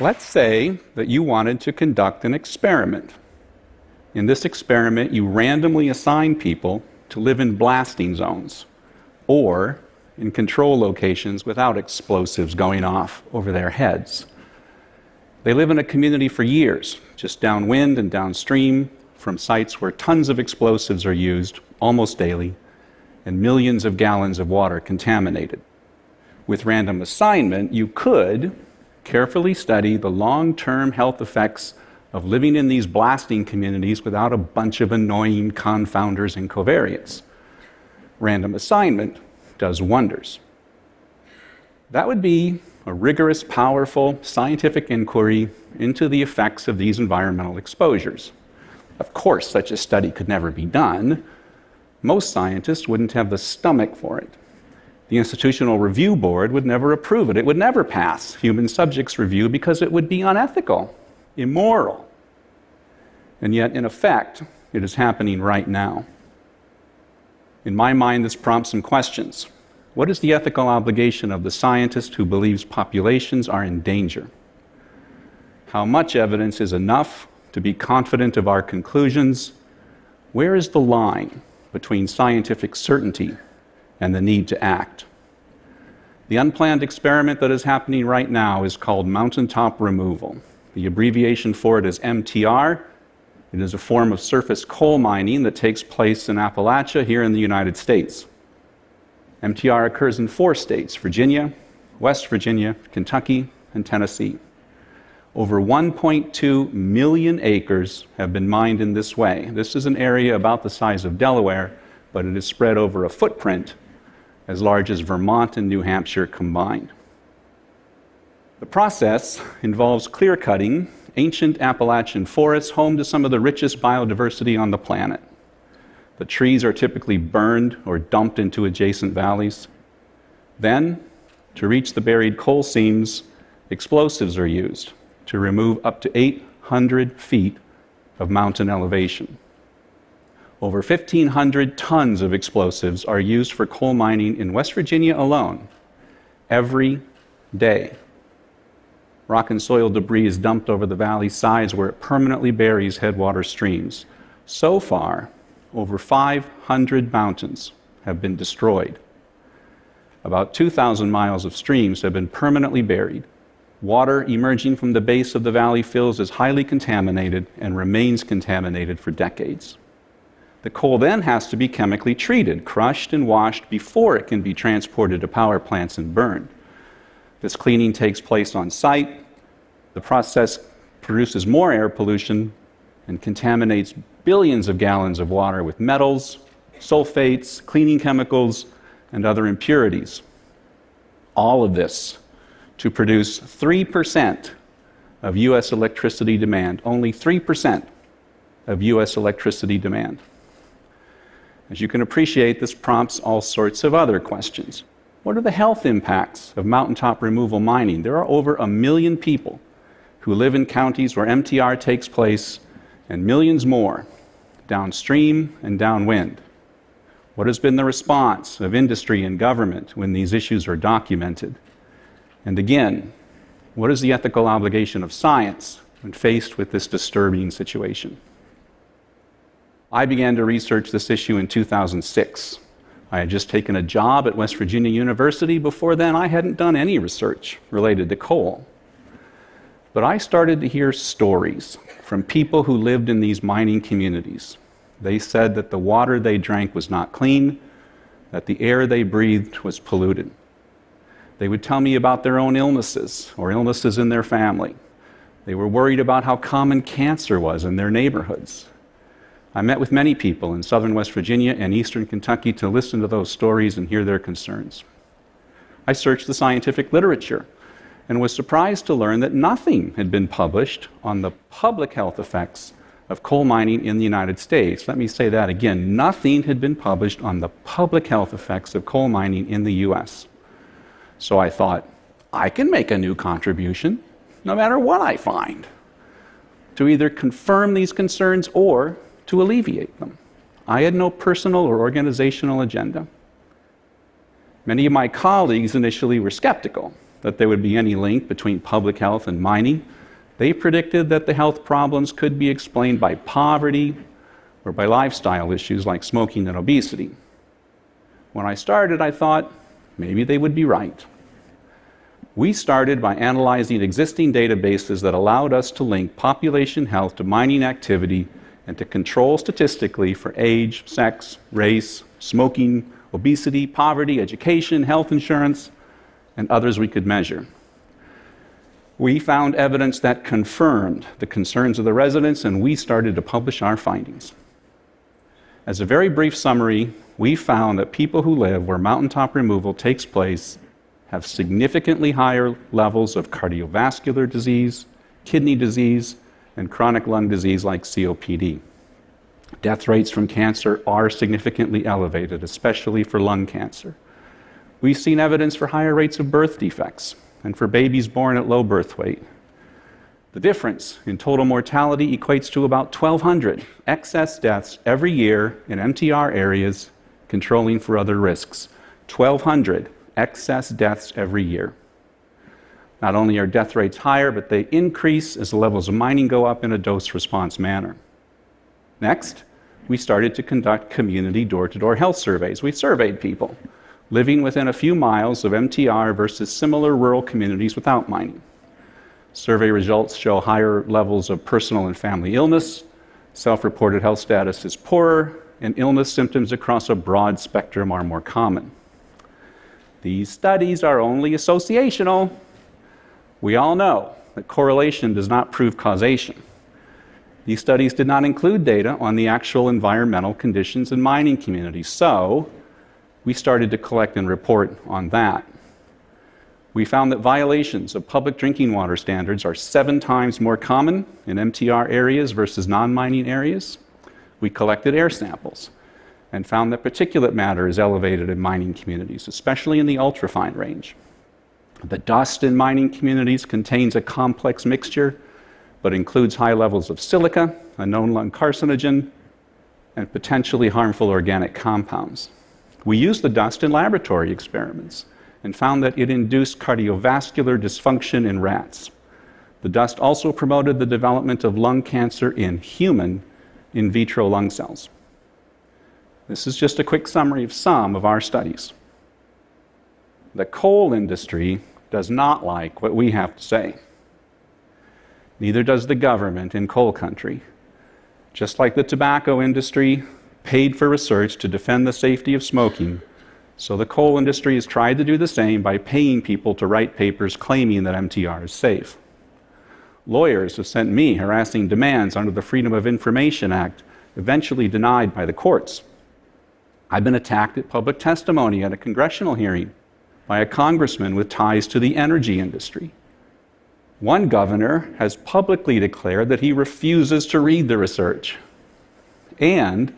Let's say that you wanted to conduct an experiment. In this experiment, you randomly assign people to live in blasting zones or in control locations without explosives going off over their heads. They live in a community for years, just downwind and downstream from sites where tons of explosives are used almost daily and millions of gallons of water contaminated. With random assignment, you could carefully study the long term health effects of living in these blasting communities without a bunch of annoying confounders and covariates. Random assignment does wonders. That would be a rigorous, powerful scientific inquiry into the effects of these environmental exposures. Of course, such a study could never be done. Most scientists wouldn't have the stomach for it the Institutional Review Board would never approve it. It would never pass human subjects review because it would be unethical, immoral. And yet, in effect, it is happening right now. In my mind, this prompts some questions. What is the ethical obligation of the scientist who believes populations are in danger? How much evidence is enough to be confident of our conclusions? Where is the line between scientific certainty and the need to act. The unplanned experiment that is happening right now is called mountaintop removal. The abbreviation for it is MTR. It is a form of surface coal mining that takes place in Appalachia here in the United States. MTR occurs in four states Virginia, West Virginia, Kentucky, and Tennessee. Over 1.2 million acres have been mined in this way. This is an area about the size of Delaware, but it is spread over a footprint as large as Vermont and New Hampshire combined. The process involves clear cutting ancient Appalachian forests home to some of the richest biodiversity on the planet. The trees are typically burned or dumped into adjacent valleys. Then, to reach the buried coal seams, explosives are used to remove up to 800 feet of mountain elevation. Over 1,500 tons of explosives are used for coal mining in West Virginia alone every day. Rock and soil debris is dumped over the valley sides where it permanently buries headwater streams. So far, over 500 mountains have been destroyed. About 2,000 miles of streams have been permanently buried. Water emerging from the base of the valley fills is highly contaminated and remains contaminated for decades. The coal then has to be chemically treated, crushed and washed before it can be transported to power plants and burned. This cleaning takes place on site. The process produces more air pollution and contaminates billions of gallons of water with metals, sulfates, cleaning chemicals, and other impurities. All of this to produce 3% of U.S. electricity demand, only 3% of U.S. electricity demand. As you can appreciate, this prompts all sorts of other questions. What are the health impacts of mountaintop removal mining? There are over a million people who live in counties where MTR takes place, and millions more downstream and downwind. What has been the response of industry and government when these issues are documented? And again, what is the ethical obligation of science when faced with this disturbing situation? I began to research this issue in 2006. I had just taken a job at West Virginia University. Before then, I hadn't done any research related to coal. But I started to hear stories from people who lived in these mining communities. They said that the water they drank was not clean, that the air they breathed was polluted. They would tell me about their own illnesses or illnesses in their family. They were worried about how common cancer was in their neighborhoods. I met with many people in southern West Virginia and eastern Kentucky to listen to those stories and hear their concerns. I searched the scientific literature and was surprised to learn that nothing had been published on the public health effects of coal mining in the United States. Let me say that again. Nothing had been published on the public health effects of coal mining in the US. So I thought, I can make a new contribution no matter what I find to either confirm these concerns or to alleviate them. I had no personal or organizational agenda. Many of my colleagues initially were skeptical. that there would be any link between public health and mining. They predicted that the health problems could be explained by poverty or by lifestyle issues like smoking and obesity. When I started, I thought maybe they would be right. We started by analyzing existing databases that allowed us to link population health to mining activity and to control statistically for age, sex, race, smoking, obesity, poverty, education, health insurance, and others we could measure. We found evidence that confirmed the concerns of the residents, and we started to publish our findings. As a very brief summary, we found that people who live where mountaintop removal takes place have significantly higher levels of cardiovascular disease, kidney disease, and chronic lung disease like COPD. Death rates from cancer are significantly elevated, especially for lung cancer. We've seen evidence for higher rates of birth defects and for babies born at low birth weight. The difference in total mortality equates to about 1,200 excess deaths every year in MTR areas controlling for other risks. 1,200 excess deaths every year. Not only are death rates higher, but they increase as the levels of mining go up in a dose response manner. Next, we started to conduct community door to door health surveys. We surveyed people living within a few miles of MTR versus similar rural communities without mining. Survey results show higher levels of personal and family illness, self reported health status is poorer, and illness symptoms across a broad spectrum are more common. These studies are only associational. We all know that correlation does not prove causation. These studies did not include data on the actual environmental conditions in mining communities, so we started to collect and report on that. We found that violations of public drinking water standards are seven times more common in MTR areas versus non mining areas. We collected air samples and found that particulate matter is elevated in mining communities, especially in the ultrafine range. The dust in mining communities contains a complex mixture, but includes high levels of silica, a known lung carcinogen, and potentially harmful organic compounds. We used the dust in laboratory experiments and found that it induced cardiovascular dysfunction in rats. The dust also promoted the development of lung cancer in human in vitro lung cells. This is just a quick summary of some of our studies. The coal industry does not like what we have to say. Neither does the government in coal country. Just like the tobacco industry paid for research to defend the safety of smoking, so the coal industry has tried to do the same by paying people to write papers claiming that MTR is safe. Lawyers have sent me harassing demands under the Freedom of Information Act, eventually denied by the courts. I've been attacked at public testimony at a congressional hearing by a congressman with ties to the energy industry. One governor has publicly declared that he refuses to read the research. And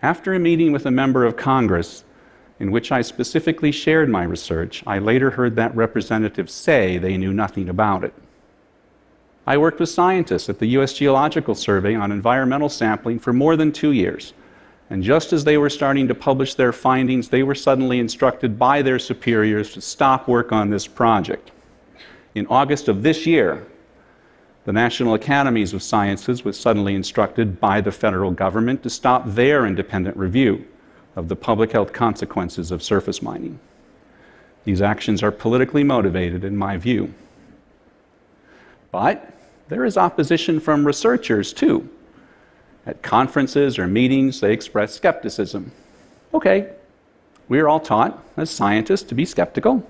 after a meeting with a member of Congress in which I specifically shared my research, I later heard that representative say they knew nothing about it. I worked with scientists at the U.S. Geological Survey on environmental sampling for more than two years and just as they were starting to publish their findings, they were suddenly instructed by their superiors to stop work on this project. In August of this year, the National Academies of Sciences was suddenly instructed by the federal government to stop their independent review of the public health consequences of surface mining. These actions are politically motivated, in my view. But there is opposition from researchers, too. At conferences or meetings, they express skepticism. Okay, we are all taught as scientists to be skeptical.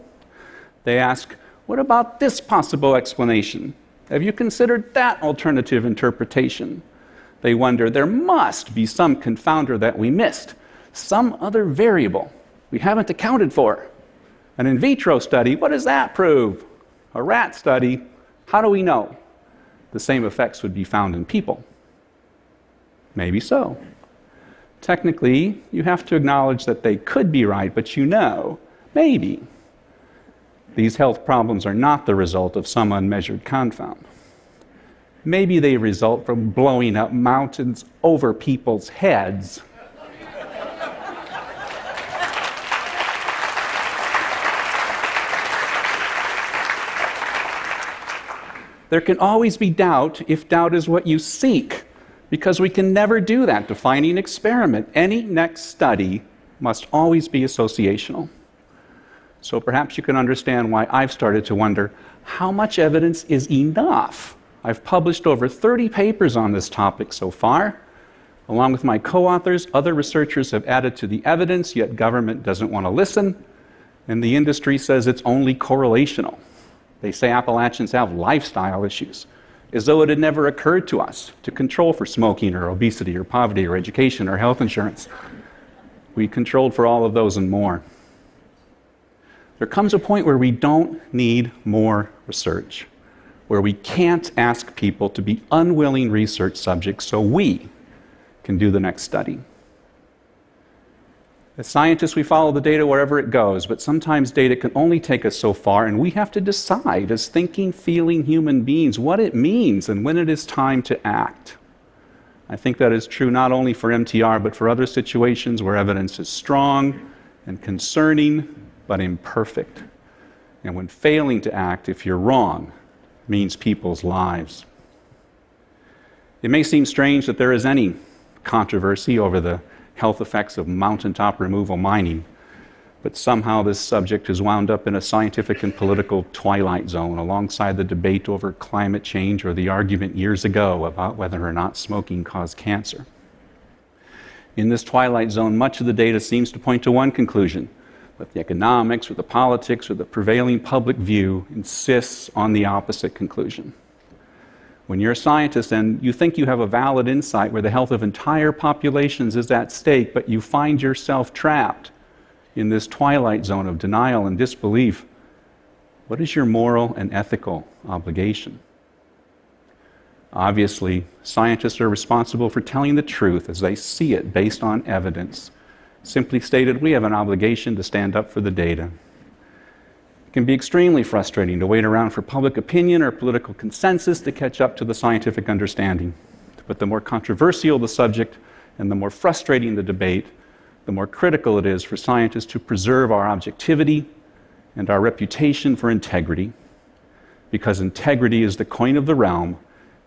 They ask, What about this possible explanation? Have you considered that alternative interpretation? They wonder, There must be some confounder that we missed, some other variable we haven't accounted for. An in vitro study, what does that prove? A rat study, how do we know? The same effects would be found in people. Maybe so. Technically, you have to acknowledge that they could be right, but you know, maybe, these health problems are not the result of some unmeasured confound. Maybe they result from blowing up mountains over people's heads. There can always be doubt if doubt is what you seek, because we can never do that defining experiment. Any next study must always be associational. So perhaps you can understand why I've started to wonder how much evidence is enough? I've published over 30 papers on this topic so far. Along with my co authors, other researchers have added to the evidence, yet government doesn't want to listen, and the industry says it's only correlational. They say Appalachians have lifestyle issues, as though it had never occurred to us to control for smoking or obesity or poverty or education or health insurance. We controlled for all of those and more. There comes a point where we don't need more research, where we can't ask people to be unwilling research subjects so we can do the next study. As scientists, we follow the data wherever it goes, but sometimes data can only take us so far, and we have to decide, as thinking, feeling human beings, what it means and when it is time to act. I think that is true not only for MTR, but for other situations where evidence is strong and concerning but imperfect. And when failing to act, if you're wrong, means people's lives. It may seem strange that there is any controversy over the health effects of mountaintop removal mining, but somehow this subject has wound up in a scientific and political twilight zone alongside the debate over climate change or the argument years ago about whether or not smoking caused cancer. In this twilight zone, much of the data seems to point to one conclusion but the economics or the politics or the prevailing public view insists on the opposite conclusion. When you're a scientist and you think you have a valid insight where the health of entire populations is at stake, but you find yourself trapped in this twilight zone of denial and disbelief, what is your moral and ethical obligation? Obviously, scientists are responsible for telling the truth as they see it based on evidence. Simply stated, we have an obligation to stand up for the data. Can be extremely frustrating to wait around for public opinion or political consensus to catch up to the scientific understanding. But the more controversial the subject and the more frustrating the debate, the more critical it is for scientists to preserve our objectivity and our reputation for integrity, because integrity is the coin of the realm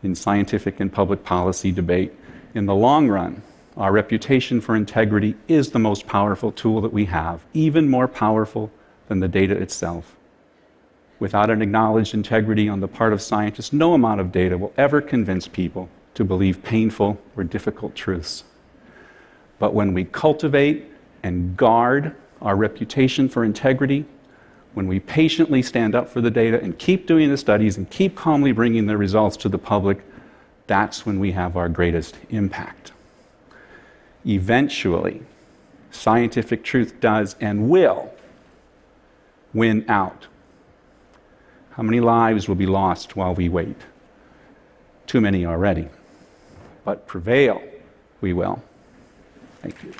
in scientific and public policy debate. In the long run, our reputation for integrity is the most powerful tool that we have, even more powerful than the data itself. Without an acknowledged integrity on the part of scientists, no amount of data will ever convince people to believe painful or difficult truths. But when we cultivate and guard our reputation for integrity, when we patiently stand up for the data and keep doing the studies and keep calmly bringing the results to the public, that's when we have our greatest impact eventually, scientific truth does and will win out. How many lives will be lost while we wait? Too many already. But prevail we will. Thank you.